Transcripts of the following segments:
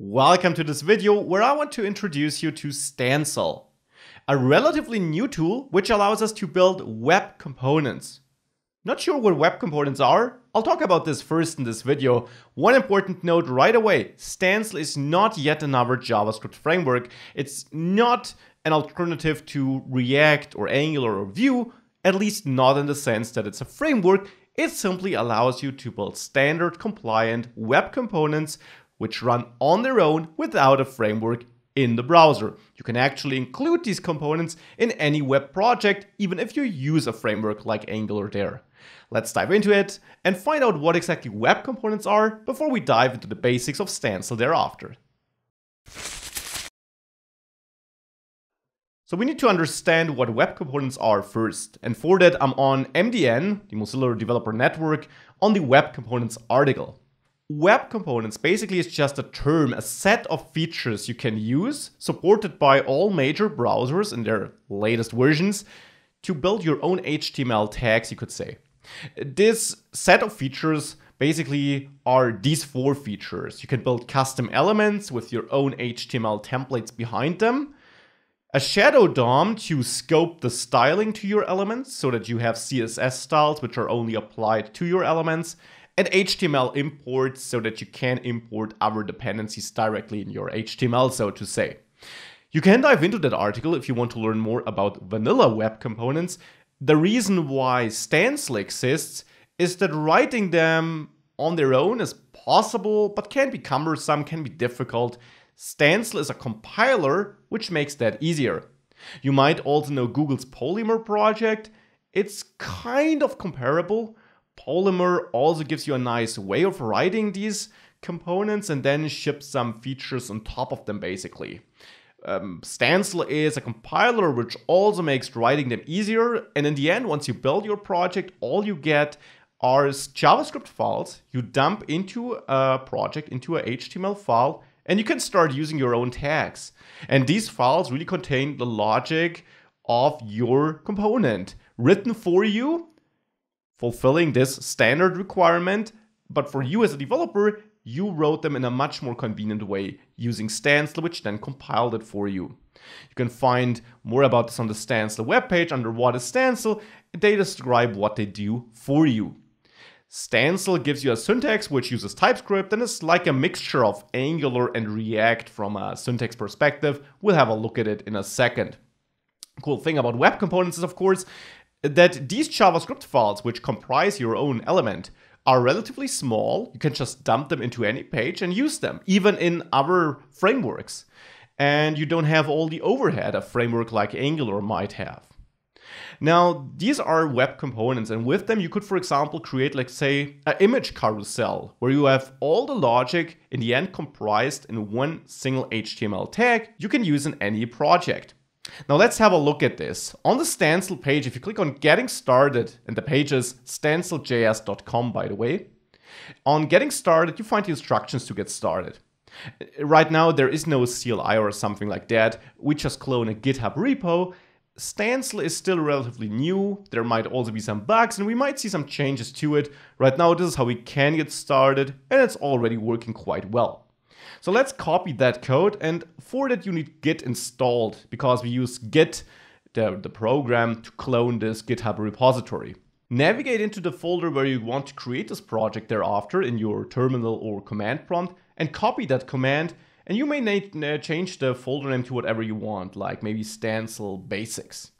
Welcome to this video where I want to introduce you to Stencil, a relatively new tool which allows us to build web components. Not sure what web components are? I'll talk about this first in this video. One important note right away, Stencil is not yet another JavaScript framework. It's not an alternative to React or Angular or Vue, at least not in the sense that it's a framework. It simply allows you to build standard compliant web components which run on their own without a framework in the browser. You can actually include these components in any web project, even if you use a framework like Angular there. Let's dive into it and find out what exactly web components are before we dive into the basics of Stencil thereafter. So we need to understand what web components are first. And for that, I'm on MDN, the Mozilla Developer Network, on the web components article. Web components basically is just a term, a set of features you can use, supported by all major browsers in their latest versions, to build your own HTML tags, you could say. This set of features basically are these four features. You can build custom elements with your own HTML templates behind them, a shadow DOM to scope the styling to your elements so that you have CSS styles which are only applied to your elements, and HTML imports so that you can import other dependencies directly in your HTML, so to say. You can dive into that article if you want to learn more about vanilla web components. The reason why Stencil exists is that writing them on their own is possible, but can be cumbersome, can be difficult. Stencil is a compiler, which makes that easier. You might also know Google's Polymer project. It's kind of comparable, Polymer also gives you a nice way of writing these components and then ships some features on top of them basically. Um, Stencil is a compiler which also makes writing them easier and in the end once you build your project all you get are JavaScript files you dump into a project into a HTML file and you can start using your own tags. And these files really contain the logic of your component written for you fulfilling this standard requirement, but for you as a developer, you wrote them in a much more convenient way using Stencil, which then compiled it for you. You can find more about this on the Stencil webpage under What is Stencil. They describe what they do for you. Stencil gives you a syntax which uses TypeScript and is like a mixture of Angular and React from a syntax perspective. We'll have a look at it in a second. Cool thing about web components is, of course, that these JavaScript files, which comprise your own element, are relatively small. You can just dump them into any page and use them, even in other frameworks. And you don't have all the overhead a framework like Angular might have. Now, these are web components, and with them you could, for example, create, like, say, an image carousel, where you have all the logic in the end comprised in one single HTML tag you can use in any project. Now let's have a look at this. On the Stencil page, if you click on getting started, and the page is stenciljs.com, by the way, on getting started, you find the instructions to get started. Right now, there is no CLI or something like that. We just clone a GitHub repo. Stencil is still relatively new. There might also be some bugs and we might see some changes to it. Right now, this is how we can get started and it's already working quite well. So let's copy that code and for that you need git installed because we use git, the, the program, to clone this GitHub repository. Navigate into the folder where you want to create this project thereafter in your terminal or command prompt and copy that command and you may change the folder name to whatever you want, like maybe stencil Basics.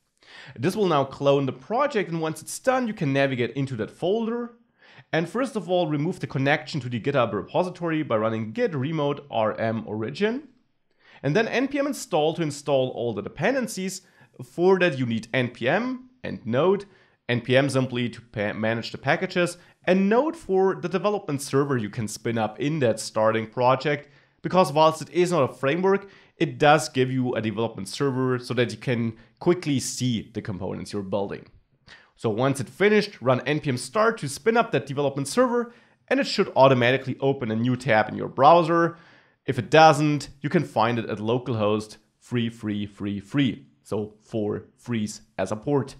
This will now clone the project and once it's done, you can navigate into that folder and first of all, remove the connection to the GitHub repository by running git remote rm origin. And then npm install to install all the dependencies. For that, you need npm and node, npm simply to manage the packages, and node for the development server you can spin up in that starting project. Because whilst it is not a framework, it does give you a development server so that you can quickly see the components you're building. So once it finished, run npm start to spin up that development server and it should automatically open a new tab in your browser. If it doesn't, you can find it at localhost free, free, free, free. So for freeze as a port.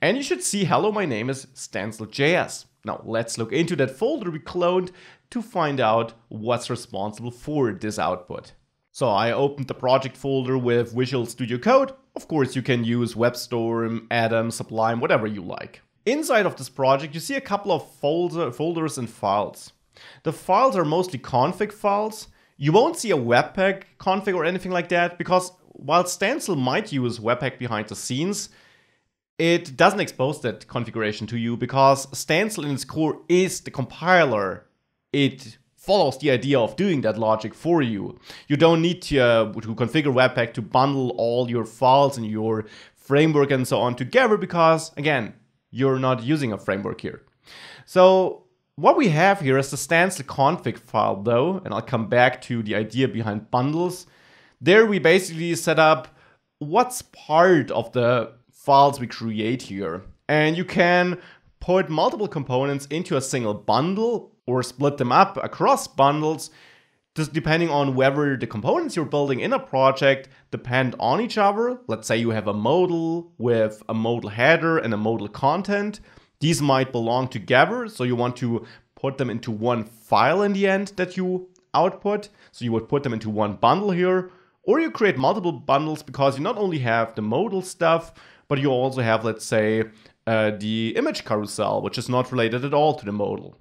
And you should see, hello, my name is Stencil.js. Now let's look into that folder we cloned to find out what's responsible for this output. So I opened the project folder with Visual Studio Code. Of course, you can use WebStorm, Atom, Sublime, whatever you like. Inside of this project, you see a couple of folder, folders and files. The files are mostly config files. You won't see a Webpack config or anything like that because while Stencil might use Webpack behind the scenes, it doesn't expose that configuration to you because Stencil in its core is the compiler. It follows the idea of doing that logic for you. You don't need to, uh, to configure Webpack to bundle all your files and your framework and so on together because, again, you're not using a framework here. So what we have here is the Stencil config file though, and I'll come back to the idea behind bundles. There we basically set up what's part of the files we create here. And you can put multiple components into a single bundle or split them up across bundles just depending on whether the components you're building in a project depend on each other. Let's say you have a modal with a modal header and a modal content. These might belong together, so you want to put them into one file in the end that you output. So you would put them into one bundle here, or you create multiple bundles because you not only have the modal stuff, but you also have, let's say, uh, the image carousel, which is not related at all to the modal.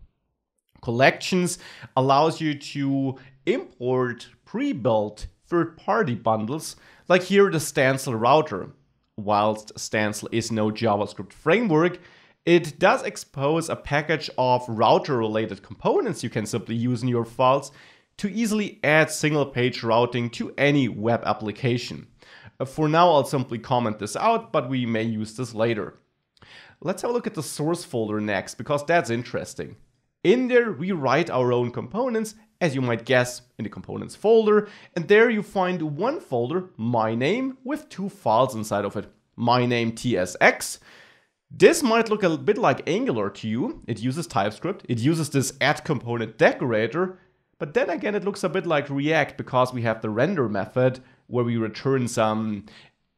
Collections allows you to import pre-built third-party bundles, like here the Stencil router. Whilst Stencil is no JavaScript framework, it does expose a package of router-related components you can simply use in your files to easily add single-page routing to any web application. For now, I'll simply comment this out, but we may use this later. Let's have a look at the source folder next, because that's interesting. In there, we write our own components, as you might guess, in the components folder, and there you find one folder, my name, with two files inside of it. My name tsx. This might look a bit like Angular to you. It uses TypeScript, it uses this add component decorator, but then again, it looks a bit like React because we have the render method where we return some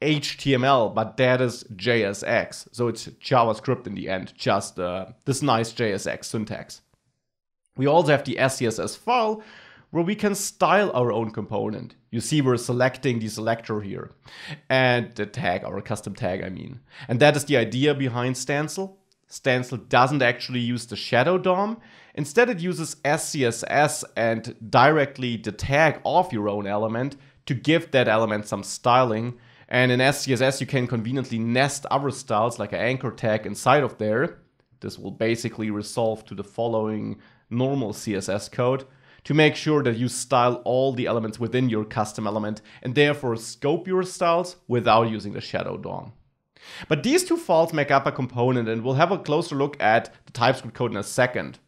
HTML, but that is JSX. So it's JavaScript in the end, just uh, this nice JSX syntax. We also have the SCSS file where we can style our own component. You see we're selecting the selector here and the tag, our custom tag I mean. And that is the idea behind Stencil. Stencil doesn't actually use the shadow DOM. Instead it uses SCSS and directly the tag of your own element to give that element some styling. And in SCSS you can conveniently nest other styles like an anchor tag inside of there. This will basically resolve to the following normal CSS code to make sure that you style all the elements within your custom element and therefore scope your styles without using the shadow DOM. But these two files make up a component and we'll have a closer look at the TypeScript code in a second.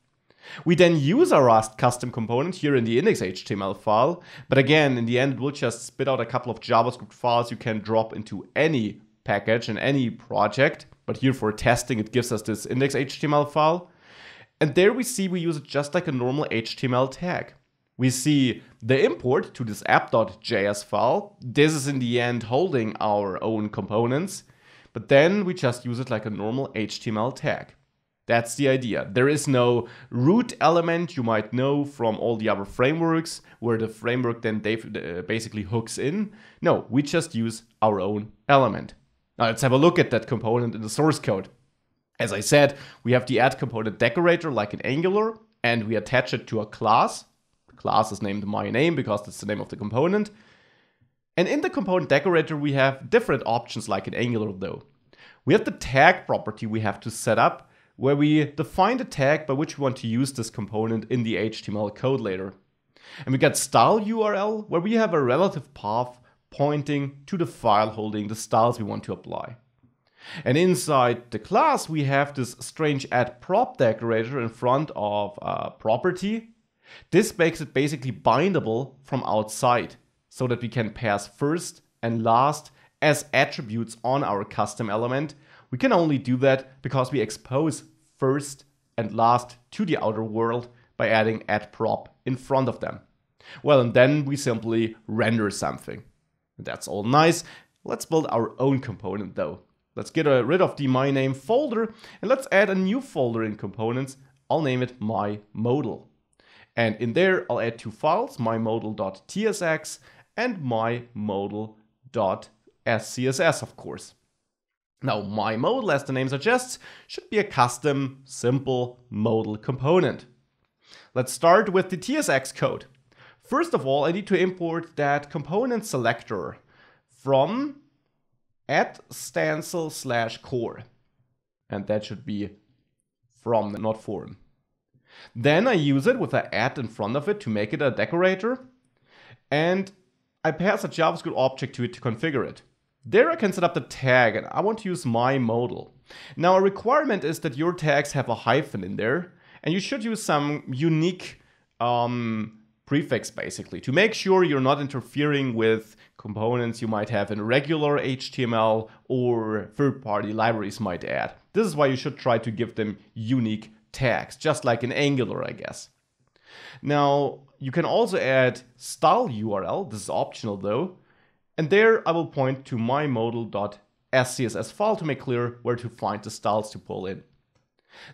We then use our Rust custom component here in the index.html file, but again, in the end, we'll just spit out a couple of JavaScript files you can drop into any package and any project. But here for testing, it gives us this index.html file. And there we see we use it just like a normal HTML tag. We see the import to this app.js file. This is in the end holding our own components, but then we just use it like a normal HTML tag. That's the idea. There is no root element you might know from all the other frameworks where the framework then uh, basically hooks in. No, we just use our own element. Now let's have a look at that component in the source code. As I said, we have the add component decorator like in Angular, and we attach it to a class. The class is named my name because that's the name of the component. And in the component decorator, we have different options like in Angular though. We have the tag property we have to set up where we define the tag by which we want to use this component in the HTML code later. And we get style URL where we have a relative path pointing to the file holding the styles we want to apply. And inside the class, we have this strange add prop decorator in front of a property. This makes it basically bindable from outside so that we can pass first and last as attributes on our custom element. We can only do that because we expose first and last to the outer world by adding add prop in front of them. Well, and then we simply render something. That's all nice. Let's build our own component though. Let's get rid of the my name folder and let's add a new folder in components. I'll name it my modal. And in there, I'll add two files, mymodal.tsx and mymodal.scss, of course. Now, mymodal, as the name suggests, should be a custom, simple modal component. Let's start with the TSX code. First of all, I need to import that component selector from at stencil slash core. And that should be from, not form. Then I use it with an at in front of it to make it a decorator. And I pass a JavaScript object to it to configure it. There I can set up the tag and I want to use my modal. Now a requirement is that your tags have a hyphen in there and you should use some unique um, prefix basically to make sure you're not interfering with components you might have in regular HTML or third-party libraries might add. This is why you should try to give them unique tags, just like in Angular, I guess. Now, you can also add style URL, this is optional though, and there I will point to my modal.scss file to make clear where to find the styles to pull in.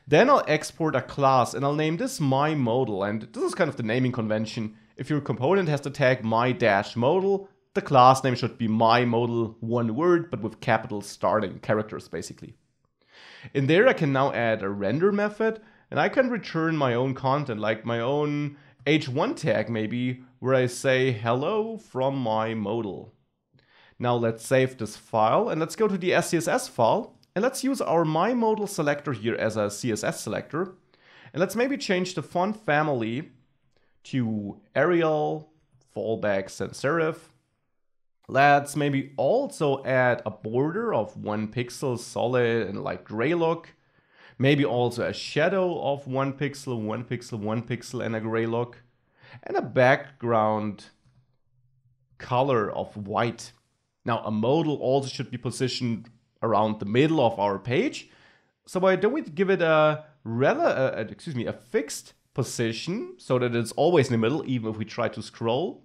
Then I'll export a class and I'll name this my modal and this is kind of the naming convention. If your component has the tag my dash modal, the class name should be my modal one word but with capital starting characters basically. In there I can now add a render method and I can return my own content like my own h1 tag maybe where I say hello from my modal. Now let's save this file and let's go to the SCSS file and let's use our my modal selector here as a CSS selector. And let's maybe change the font family to Arial, fallback sans serif. Let's maybe also add a border of one pixel solid and like gray look. Maybe also a shadow of one pixel, one pixel, one pixel and a gray look. And a background color of white. Now a modal also should be positioned around the middle of our page. So why don't we give it a rel uh, excuse me, a fixed position so that it's always in the middle, even if we try to scroll.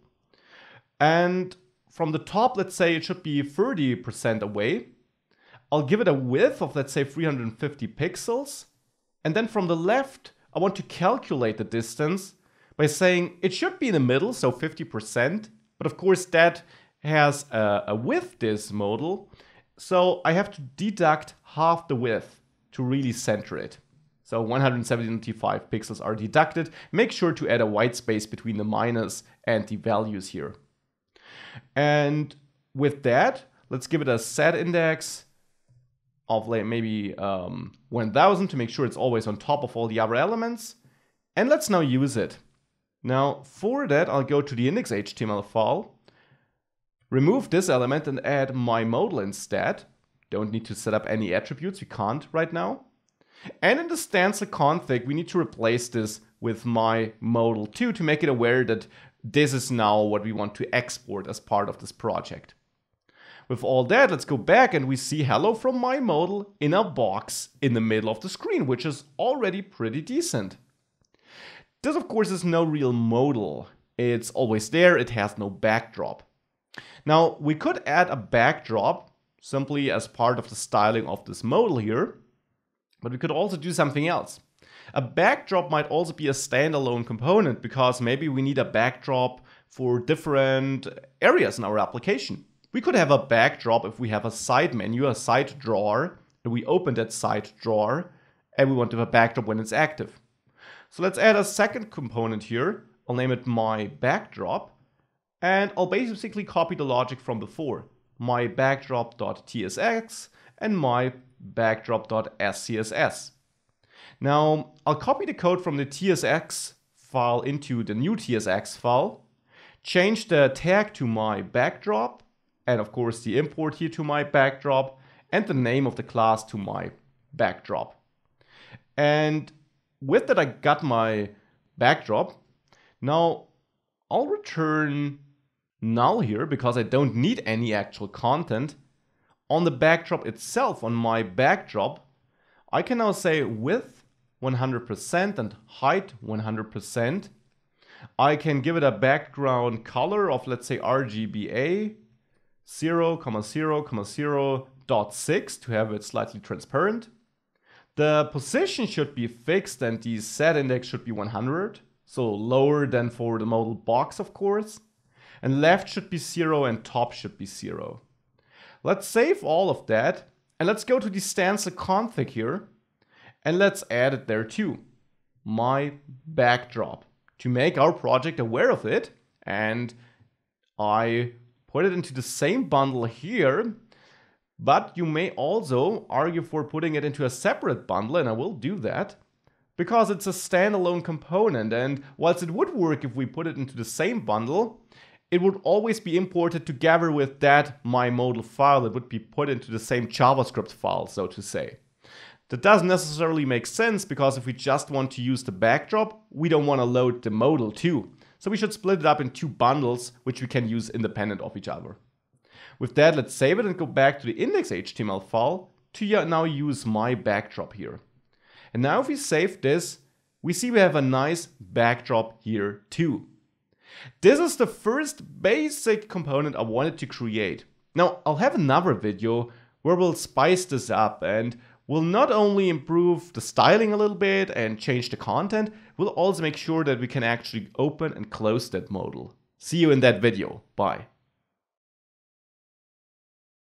And from the top, let's say it should be 30% away. I'll give it a width of, let's say, 350 pixels. And then from the left, I want to calculate the distance by saying it should be in the middle, so 50%. But of course, that has a, a width this modal. So I have to deduct half the width to really center it. So 175 pixels are deducted. Make sure to add a white space between the minus and the values here. And with that, let's give it a z-index of maybe um, 1000 to make sure it's always on top of all the other elements. And let's now use it. Now for that, I'll go to the index.html file Remove this element and add my modal instead. Don't need to set up any attributes, we can't right now. And in the stencil config, we need to replace this with my modal too to make it aware that this is now what we want to export as part of this project. With all that, let's go back and we see hello from my modal in a box in the middle of the screen, which is already pretty decent. This of course is no real modal. It's always there, it has no backdrop. Now, we could add a backdrop simply as part of the styling of this modal here, but we could also do something else. A backdrop might also be a standalone component because maybe we need a backdrop for different areas in our application. We could have a backdrop if we have a side menu, a side drawer, and we open that side drawer and we want to have a backdrop when it's active. So let's add a second component here. I'll name it my backdrop. And I'll basically copy the logic from before. My backdrop.tsx and my backdrop.scss. Now, I'll copy the code from the tsx file into the new tsx file, change the tag to my backdrop, and of course the import here to my backdrop, and the name of the class to my backdrop. And with that I got my backdrop. Now I'll return null here because I don't need any actual content. On the backdrop itself, on my backdrop, I can now say width 100% and height 100%. I can give it a background color of let's say RGBA 0, 0, 0, dot 6 to have it slightly transparent. The position should be fixed and the z-index should be 100 so lower than for the modal box, of course. And left should be 0 and top should be 0. Let's save all of that and let's go to the stencil config here and let's add it there too. My backdrop to make our project aware of it and I put it into the same bundle here but you may also argue for putting it into a separate bundle and I will do that because it's a standalone component and whilst it would work if we put it into the same bundle, it would always be imported together with that my modal file. It would be put into the same JavaScript file, so to say. That doesn't necessarily make sense because if we just want to use the backdrop, we don't want to load the modal too. So we should split it up in two bundles, which we can use independent of each other. With that, let's save it and go back to the index.html file to now use my backdrop here. And now if we save this, we see we have a nice backdrop here too. This is the first basic component I wanted to create. Now I'll have another video where we'll spice this up and we'll not only improve the styling a little bit and change the content, we'll also make sure that we can actually open and close that modal. See you in that video. Bye.